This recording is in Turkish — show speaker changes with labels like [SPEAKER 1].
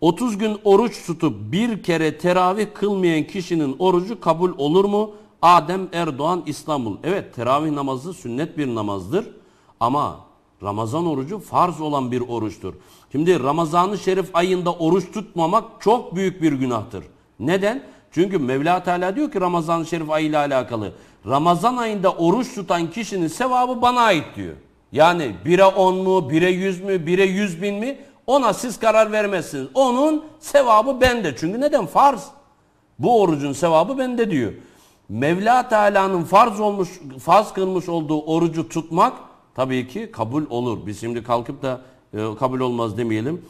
[SPEAKER 1] 30 gün oruç tutup bir kere teravih kılmayan kişinin orucu kabul olur mu? Adem Erdoğan İstanbul. Evet teravih namazı sünnet bir namazdır ama Ramazan orucu farz olan bir oruçtur. Şimdi Ramazan-ı Şerif ayında oruç tutmamak çok büyük bir günahtır. Neden? Çünkü Mevla Teala diyor ki Ramazan-ı Şerif ayı ile alakalı. Ramazan ayında oruç tutan kişinin sevabı bana ait diyor. Yani 1'e 10 mu, 1'e 100 mü, 1'e 100 bin mi? Ona siz karar vermezsiniz. Onun sevabı bende. Çünkü neden? Farz. Bu orucun sevabı bende diyor. Mevla Teala'nın farz olmuş, farz kılmış olduğu orucu tutmak tabii ki kabul olur. Biz şimdi kalkıp da e, kabul olmaz demeyelim.